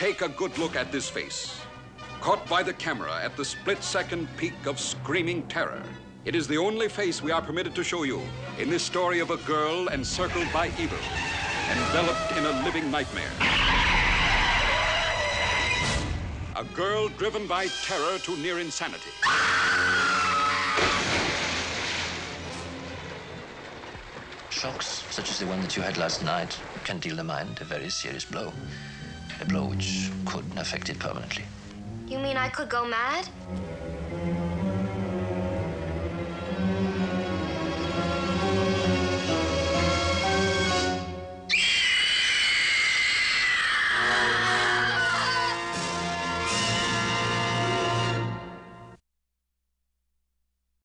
Take a good look at this face. Caught by the camera at the split second peak of screaming terror. It is the only face we are permitted to show you in this story of a girl encircled by evil, enveloped in a living nightmare. A girl driven by terror to near insanity. Shocks, such as the one that you had last night, can deal the mind a very serious blow. A blow which could affect it permanently. You mean I could go mad?